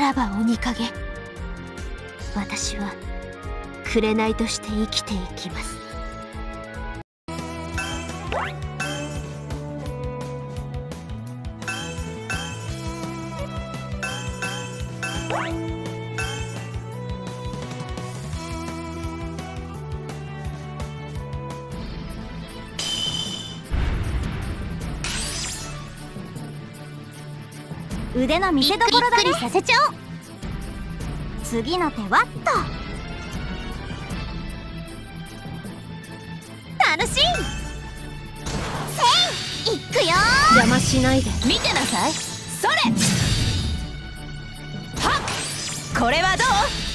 さらば鬼影。私は紅として生きていきます。腕の見せ所だねさせちゃおう。次の手はっと。楽しい。せいいくよ邪魔しないで。見てなさい。それ。はっ。これはどう？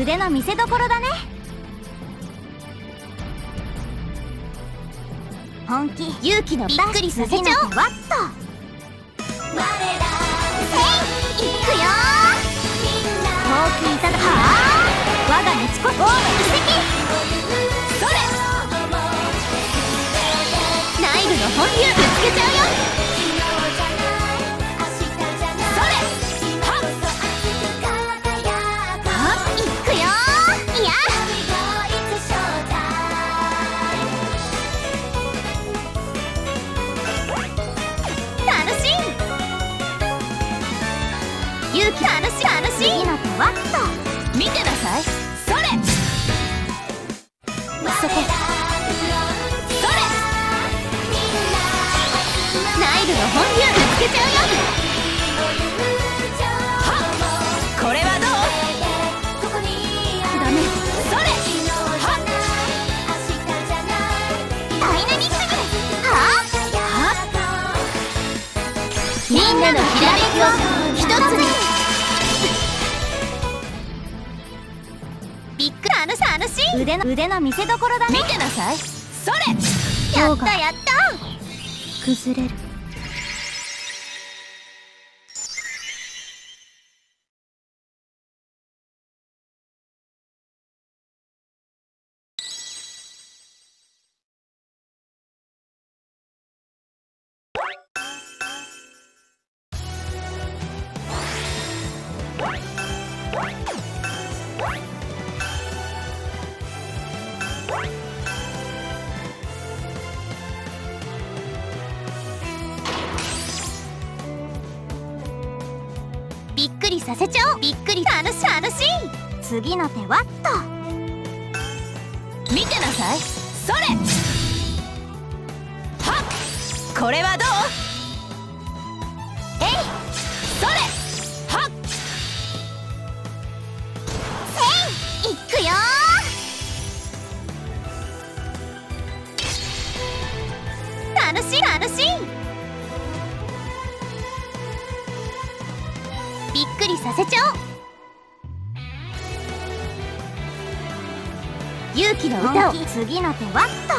腕の見せ所だね。本気。勇気のびっくりさせちゃおうわっとせいいくよ。いただはあ？我が道こそ奇跡そわっと。見てなさい。それ。そこ。それ。ナイルの本流ぶつけちゃうよ。腕の腕の見せ所だね。見てなさい。それ。やったやった。崩れる。びさせちゃおう。びっくり。楽し楽しい。次の手はっと。見てなさい。それ。はっ。これはどう？えい。それ。はっ。せいいくよさせちゃおう。勇気の歌を。次の手はっと。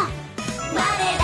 見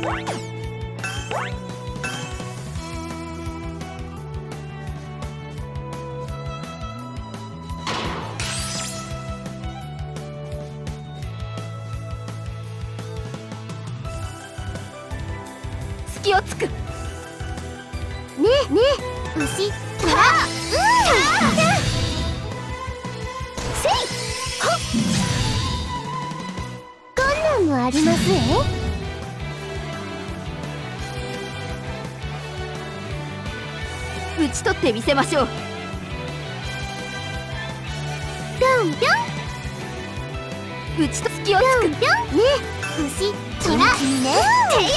隙をつく。ねえねえ。牛。ラうん。せい。こ。んなんもありますえ打ち取ってみせましょう。ぴょんぴょん打ちと隙をつんぴょんね。牛。地虎道にね。てや。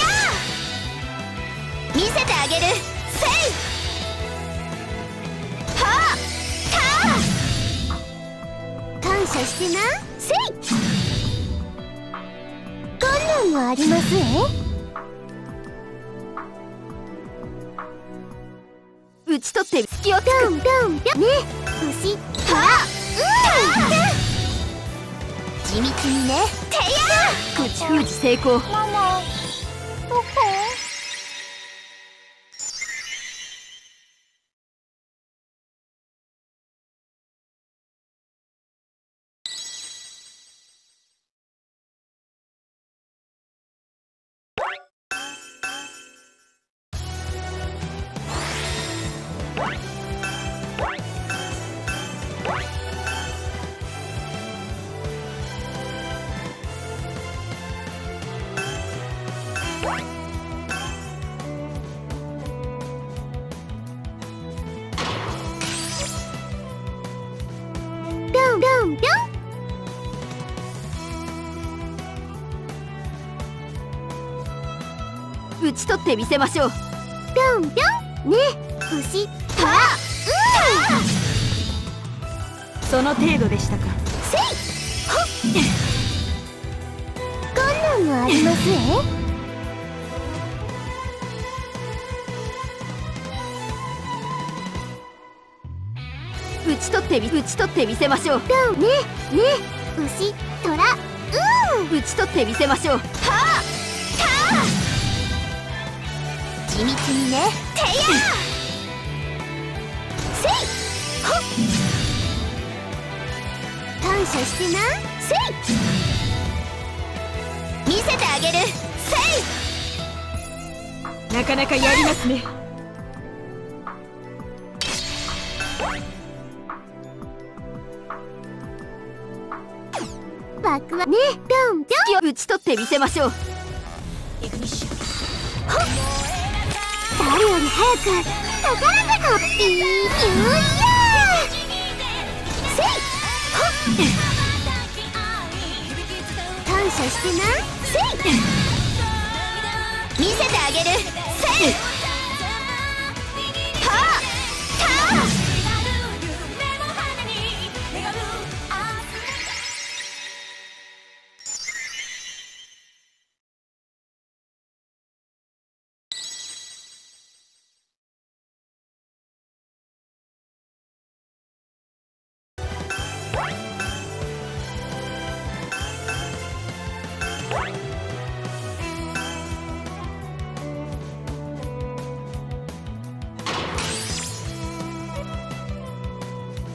見せてあげる。せい。はあ。た感謝してな。せい。こんなんもありますえち取って隙をつぴょんぴょんぴょんね牛虎地道にね。てや。く口封じ成功。ママんぴょん。打ち取ってみせましょう。ぴょんぴょん。ね牛虎その程度でしたか。こんなんもありますえ打ち取ってみ打ち取ってみせましょう。ぴょんねね牛虎打ち取ってみせましょう。地道にねてや。せい。感謝してなせい。見せてあげる。せい。なかなかやりますねワクねぴょんぴょん隙を打ち取ってみせましょう。誰より早く宝塚ハッピーニュー。イヤーせい感謝してな。せい。見せてあげる。せい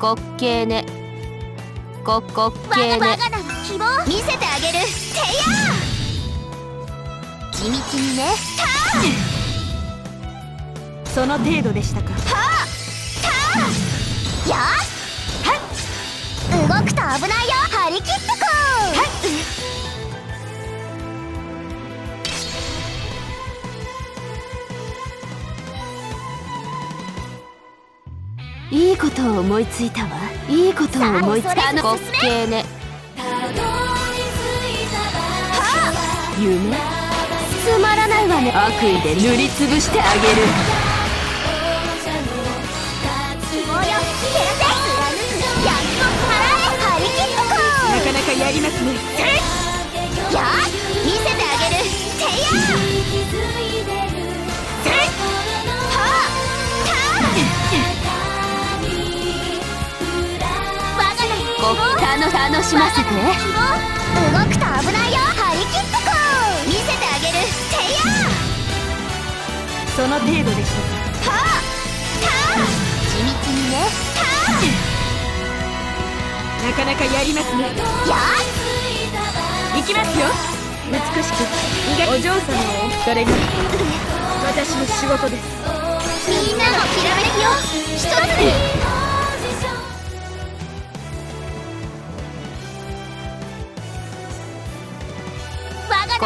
滑稽ね。こ滑我稽ね。が我が名は希望見せてあげる。てや地道にね。その程度でしたか。よし。はい動くと危ないよ。張り切ってこいいことを思いついたわ。いいことを思いついた。滑稽ね。夢？つまらないわね。悪意で塗りつぶしてあげる。やり切ってこなかなかやりますね。よし。見せてあげる。てやが名はごたの楽しませて動くと危ないよ。張り切ってこ見せてあげる。てやその程度でしたか地道にねなかなかやりますね。よいきますよ美しくお嬢様をお疲れに私の仕事ですしみんなのきらめきを一つに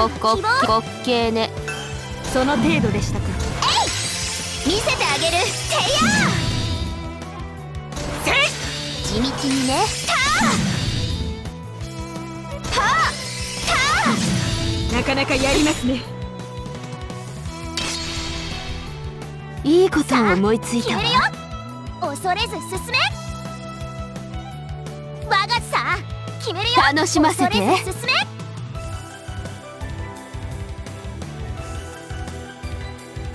我が名は希望滑稽ね。その程度でしたか。見せてあげる。てや地道にね。たあはあなかなかやりますね。いいことを思いついたわ。決めるよ。恐れず進め。我がさ決めるよ。楽しませて。恐れず進め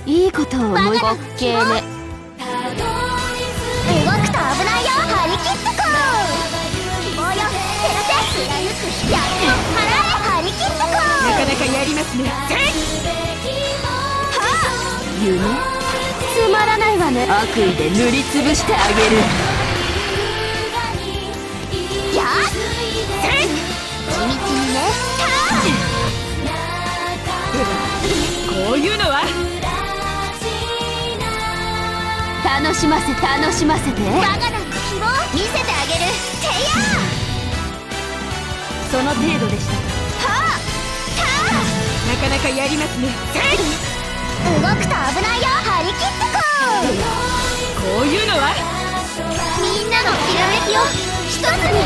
いいことを思い滑稽ね。動くと危ないよ張り切ってこう希望よ照らせやって払え張り切ってこうなかなかやりますね夢？つまらないわね。悪意で塗りつぶしてあげるしませ楽しませて。我が名の希望見せてあげる。てやその程度でしたはあたなかなかやりますね。あ動くと危ないよ。張り切ってこう。こういうのは？みんなのきらめきを一つに